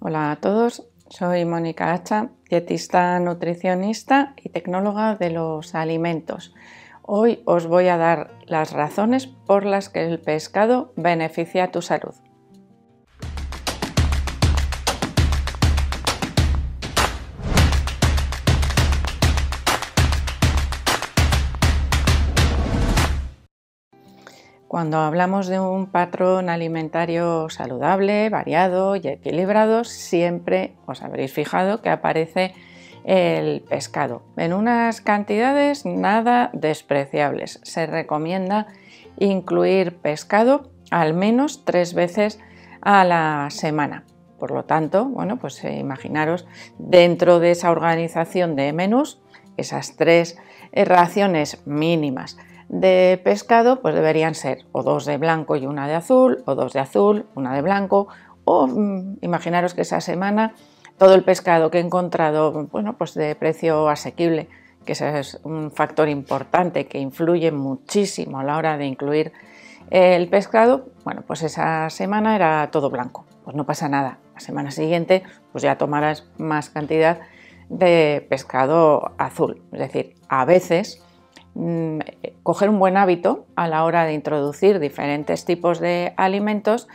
Hola a todos, soy Mónica Hacha, dietista nutricionista y tecnóloga de los alimentos. Hoy os voy a dar las razones por las que el pescado beneficia tu salud. Cuando hablamos de un patrón alimentario saludable, variado y equilibrado, siempre os habréis fijado que aparece el pescado en unas cantidades nada despreciables. Se recomienda incluir pescado al menos tres veces a la semana. Por lo tanto, bueno, pues eh, imaginaros dentro de esa organización de menús, esas tres raciones mínimas de pescado, pues deberían ser o dos de blanco y una de azul, o dos de azul, una de blanco, o mm, imaginaros que esa semana todo el pescado que he encontrado, bueno, pues de precio asequible, que ese es un factor importante que influye muchísimo a la hora de incluir el pescado, bueno, pues esa semana era todo blanco, pues no pasa nada. La semana siguiente, pues ya tomarás más cantidad de pescado azul. Es decir, a veces Mm, coger un buen hábito a la hora de introducir diferentes tipos de alimentos,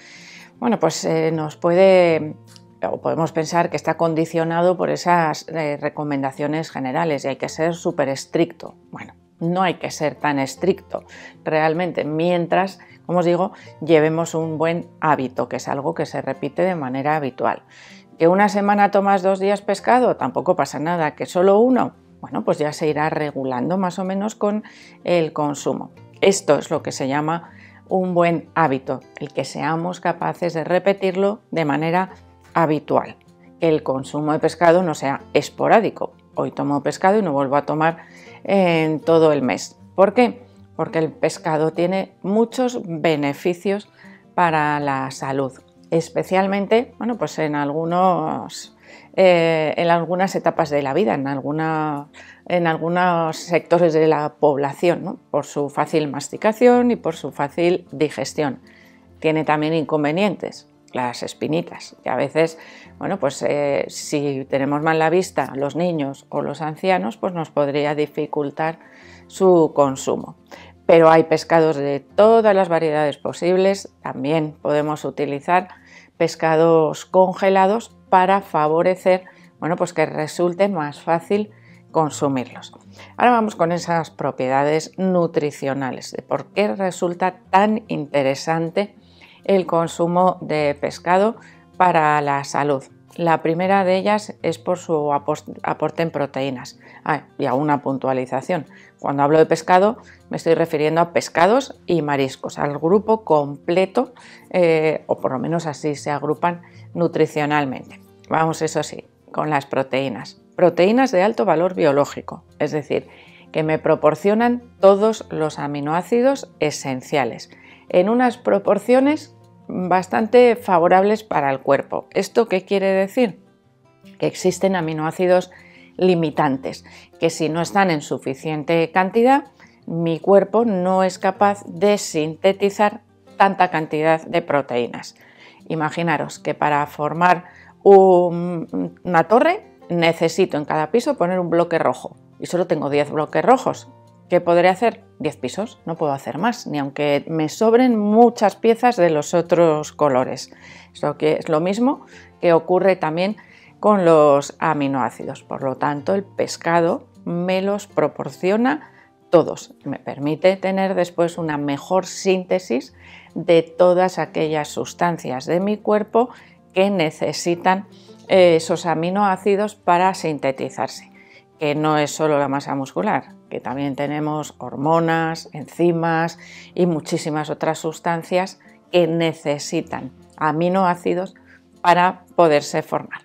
bueno, pues eh, nos puede o podemos pensar que está condicionado por esas eh, recomendaciones generales y hay que ser súper estricto. Bueno, no hay que ser tan estricto realmente, mientras, como os digo, llevemos un buen hábito, que es algo que se repite de manera habitual. Que una semana tomas dos días pescado, tampoco pasa nada. Que solo uno, bueno, pues ya se irá regulando más o menos con el consumo. Esto es lo que se llama un buen hábito, el que seamos capaces de repetirlo de manera habitual. El consumo de pescado no sea esporádico. Hoy tomo pescado y no vuelvo a tomar en todo el mes. ¿Por qué? Porque el pescado tiene muchos beneficios para la salud, especialmente bueno, pues en algunos eh, en algunas etapas de la vida, en, en algunos sectores de la población, por su fácil masticación y por su fácil digestión. Tiene también inconvenientes, las espinitas, que a veces, bueno, pues eh, si tenemos mal la vista, los niños o los ancianos, pues nos podría dificultar su consumo. Pero hay pescados de todas las variedades posibles, también podemos utilizar pescados congelados para favorecer bueno, pues que resulte más fácil consumirlos. Ahora vamos con esas propiedades nutricionales, por qué resulta tan interesante el consumo de pescado para la salud. La primera de ellas es por su aporte en proteínas. Ah, y a una puntualización. Cuando hablo de pescado me estoy refiriendo a pescados y mariscos, al grupo completo, eh, o por lo menos así se agrupan nutricionalmente. Vamos, eso sí, con las proteínas. Proteínas de alto valor biológico, es decir, que me proporcionan todos los aminoácidos esenciales en unas proporciones bastante favorables para el cuerpo. ¿Esto qué quiere decir? Que existen aminoácidos limitantes, que si no están en suficiente cantidad, mi cuerpo no es capaz de sintetizar tanta cantidad de proteínas. Imaginaros que para formar una torre, necesito en cada piso poner un bloque rojo y solo tengo 10 bloques rojos. ¿Qué podré hacer? 10 pisos, no puedo hacer más, ni aunque me sobren muchas piezas de los otros colores. Esto que es lo mismo que ocurre también con los aminoácidos. Por lo tanto, el pescado me los proporciona todos. Me permite tener después una mejor síntesis de todas aquellas sustancias de mi cuerpo que necesitan eh, esos aminoácidos para sintetizarse, que no es solo la masa muscular, que también tenemos hormonas, enzimas y muchísimas otras sustancias que necesitan aminoácidos para poderse formar.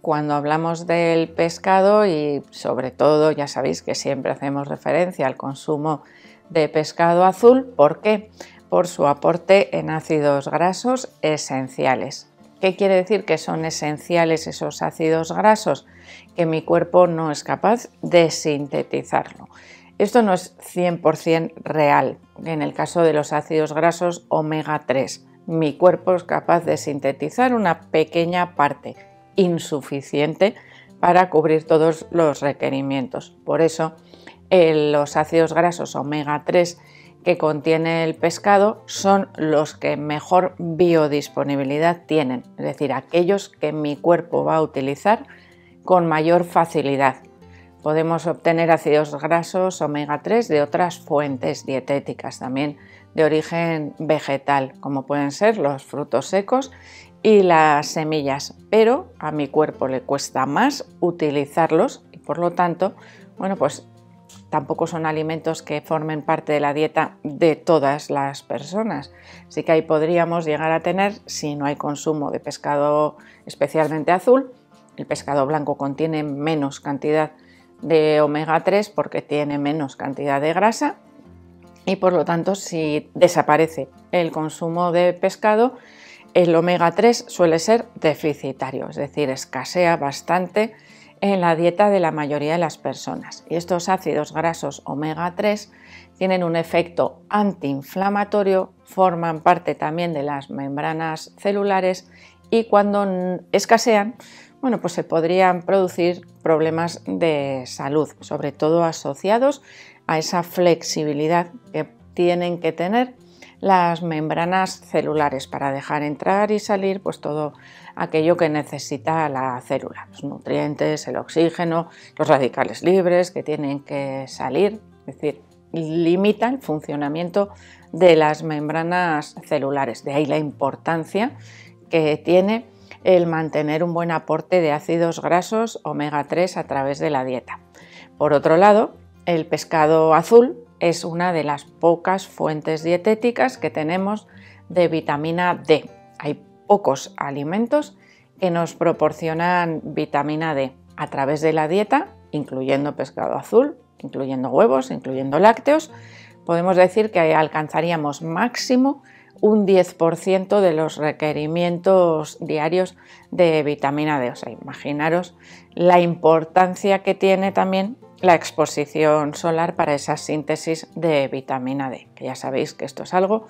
Cuando hablamos del pescado y sobre todo ya sabéis que siempre hacemos referencia al consumo de pescado azul, ¿por qué? Por su aporte en ácidos grasos esenciales. ¿Qué quiere decir que son esenciales esos ácidos grasos? Que mi cuerpo no es capaz de sintetizarlo. Esto no es 100% real en el caso de los ácidos grasos omega 3. mi cuerpo es capaz de sintetizar una pequeña parte insuficiente para cubrir todos los requerimientos. Por eso, los ácidos grasos omega 3 que contiene el pescado son los que mejor biodisponibilidad tienen, es decir, aquellos que mi cuerpo va a utilizar con mayor facilidad. Podemos obtener ácidos grasos omega 3 de otras fuentes dietéticas, también de origen vegetal, como pueden ser los frutos secos y las semillas, pero a mi cuerpo le cuesta más utilizarlos y por lo tanto, bueno, pues tampoco son alimentos que formen parte de la dieta de todas las personas. Así que ahí podríamos llegar a tener, si no hay consumo de pescado especialmente azul, el pescado blanco contiene menos cantidad de omega 3 porque tiene menos cantidad de grasa y por lo tanto si desaparece el consumo de pescado, el omega 3 suele ser deficitario, es decir, escasea bastante en la dieta de la mayoría de las personas. Y estos ácidos grasos omega 3 tienen un efecto antiinflamatorio, forman parte también de las membranas celulares y cuando escasean, bueno, pues se podrían producir problemas de salud, sobre todo asociados a esa flexibilidad que tienen que tener las membranas celulares para dejar entrar y salir pues todo aquello que necesita la célula, los nutrientes, el oxígeno, los radicales libres que tienen que salir, es decir, limita el funcionamiento de las membranas celulares. De ahí la importancia que tiene el mantener un buen aporte de ácidos grasos omega 3 a través de la dieta. Por otro lado, el pescado azul es una de las pocas fuentes dietéticas que tenemos de vitamina D. Hay pocos alimentos que nos proporcionan vitamina D a través de la dieta, incluyendo pescado azul, incluyendo huevos, incluyendo lácteos. Podemos decir que alcanzaríamos máximo un 10% de los requerimientos diarios de vitamina D. O sea, imaginaros la importancia que tiene también la exposición solar para esa síntesis de vitamina D, que ya sabéis que esto es algo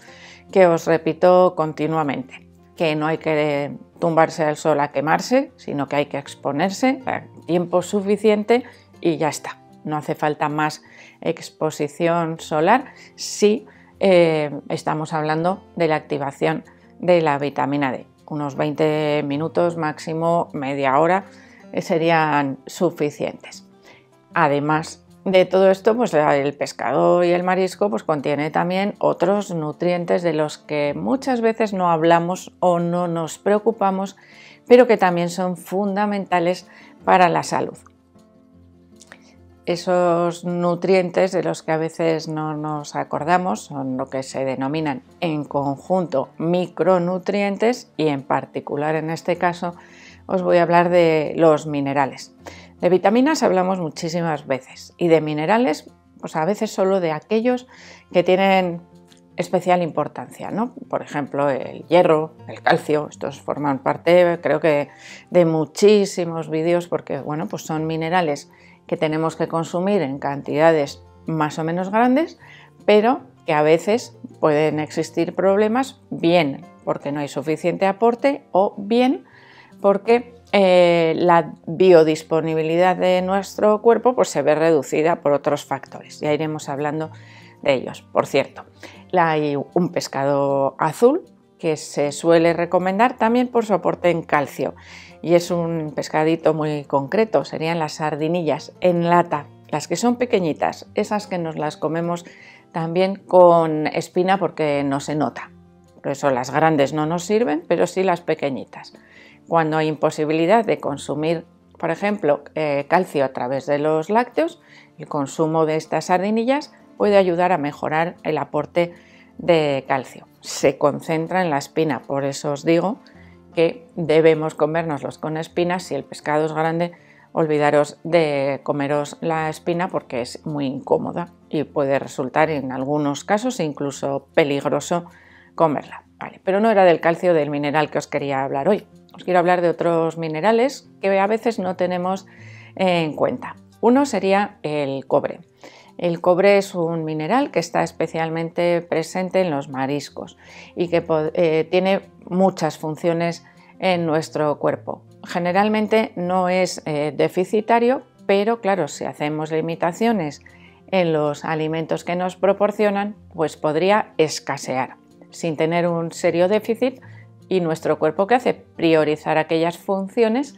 que os repito continuamente, que no hay que tumbarse al sol a quemarse, sino que hay que exponerse tiempo suficiente y ya está. No hace falta más exposición solar si eh, estamos hablando de la activación de la vitamina D. Unos 20 minutos, máximo media hora, eh, serían suficientes. Además de todo esto, pues el pescado y el marisco pues contiene también otros nutrientes de los que muchas veces no hablamos o no nos preocupamos, pero que también son fundamentales para la salud. Esos nutrientes de los que a veces no nos acordamos son lo que se denominan en conjunto micronutrientes y en particular en este caso os voy a hablar de los minerales. De vitaminas hablamos muchísimas veces y de minerales, pues a veces solo de aquellos que tienen especial importancia, ¿no? Por ejemplo, el hierro, el calcio, estos forman parte, creo que, de muchísimos vídeos porque, bueno, pues son minerales que tenemos que consumir en cantidades más o menos grandes, pero que a veces pueden existir problemas, bien porque no hay suficiente aporte o bien porque eh, la biodisponibilidad de nuestro cuerpo pues, se ve reducida por otros factores. Ya iremos hablando de ellos. Por cierto, hay un pescado azul que se suele recomendar también por su aporte en calcio y es un pescadito muy concreto, serían las sardinillas en lata, las que son pequeñitas, esas que nos las comemos también con espina porque no se nota. Por eso las grandes no nos sirven, pero sí las pequeñitas. Cuando hay imposibilidad de consumir, por ejemplo, eh, calcio a través de los lácteos, el consumo de estas sardinillas puede ayudar a mejorar el aporte de calcio. Se concentra en la espina, por eso os digo que debemos comérnoslos con espinas. Si el pescado es grande, olvidaros de comeros la espina porque es muy incómoda y puede resultar en algunos casos incluso peligroso comerla. pero no era del calcio del mineral que os quería hablar hoy os quiero hablar de otros minerales que a veces no tenemos en cuenta. Uno sería el cobre. El cobre es un mineral que está especialmente presente en los mariscos y que eh, tiene muchas funciones en nuestro cuerpo. Generalmente no es eh, deficitario, pero claro, si hacemos limitaciones en los alimentos que nos proporcionan, pues podría escasear sin tener un serio déficit y nuestro cuerpo que hace priorizar aquellas funciones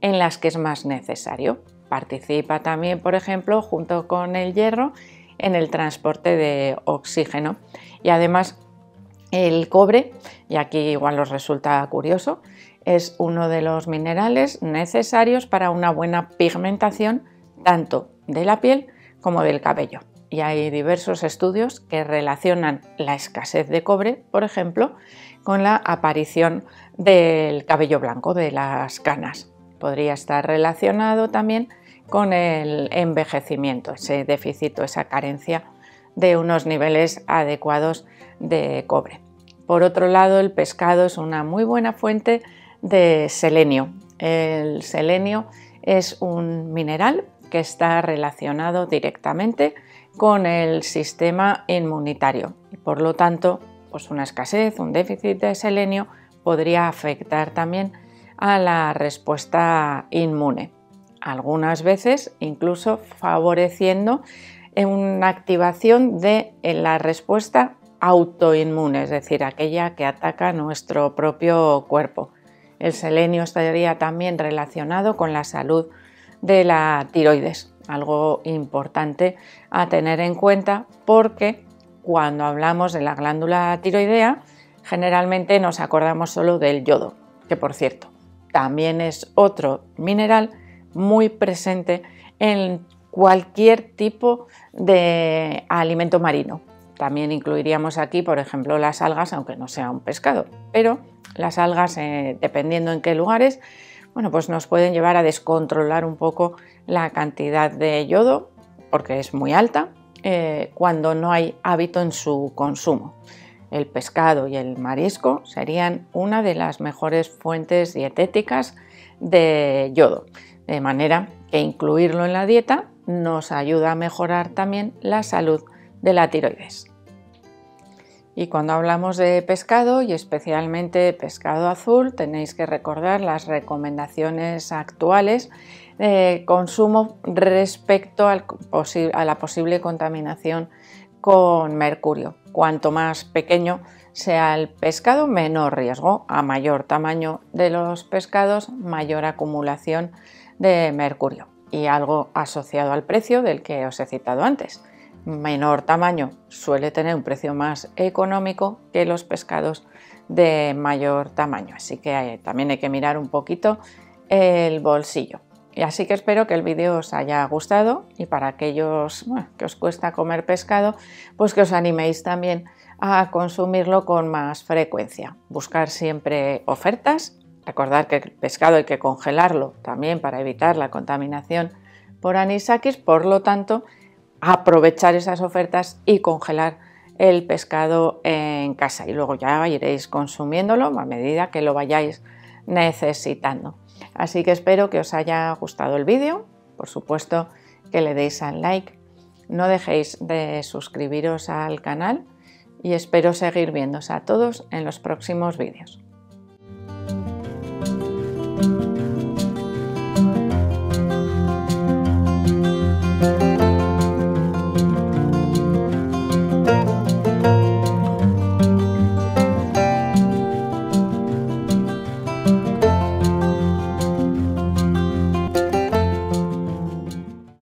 en las que es más necesario. Participa también, por ejemplo, junto con el hierro en el transporte de oxígeno y además el cobre, y aquí igual os resulta curioso, es uno de los minerales necesarios para una buena pigmentación tanto de la piel como del cabello. Y hay diversos estudios que relacionan la escasez de cobre, por ejemplo, con la aparición del cabello blanco, de las canas. Podría estar relacionado también con el envejecimiento, ese déficit esa carencia de unos niveles adecuados de cobre. Por otro lado, el pescado es una muy buena fuente de selenio. El selenio es un mineral que está relacionado directamente con el sistema inmunitario y por lo tanto pues una escasez, un déficit de selenio podría afectar también a la respuesta inmune, algunas veces incluso favoreciendo una activación de la respuesta autoinmune, es decir, aquella que ataca nuestro propio cuerpo. El selenio estaría también relacionado con la salud de la tiroides, algo importante a tener en cuenta porque cuando hablamos de la glándula tiroidea generalmente nos acordamos solo del yodo, que por cierto también es otro mineral muy presente en cualquier tipo de alimento marino. También incluiríamos aquí, por ejemplo, las algas, aunque no sea un pescado, pero las algas, eh, dependiendo en qué lugares, bueno, pues nos pueden llevar a descontrolar un poco la cantidad de yodo, porque es muy alta, eh, cuando no hay hábito en su consumo. El pescado y el marisco serían una de las mejores fuentes dietéticas de yodo, de manera que incluirlo en la dieta nos ayuda a mejorar también la salud de la tiroides. Y cuando hablamos de pescado y especialmente pescado azul, tenéis que recordar las recomendaciones actuales de consumo respecto a la posible contaminación con mercurio. Cuanto más pequeño sea el pescado, menor riesgo. A mayor tamaño de los pescados, mayor acumulación de mercurio. Y algo asociado al precio del que os he citado antes menor tamaño suele tener un precio más económico que los pescados de mayor tamaño. Así que también hay que mirar un poquito el bolsillo. Y así que espero que el vídeo os haya gustado y para aquellos que os cuesta comer pescado, pues que os animéis también a consumirlo con más frecuencia. Buscar siempre ofertas. Recordar que el pescado hay que congelarlo también para evitar la contaminación por anisakis, por lo tanto, aprovechar esas ofertas y congelar el pescado en casa y luego ya iréis consumiéndolo a medida que lo vayáis necesitando. Así que espero que os haya gustado el vídeo, por supuesto que le deis al like, no dejéis de suscribiros al canal y espero seguir viéndose a todos en los próximos vídeos.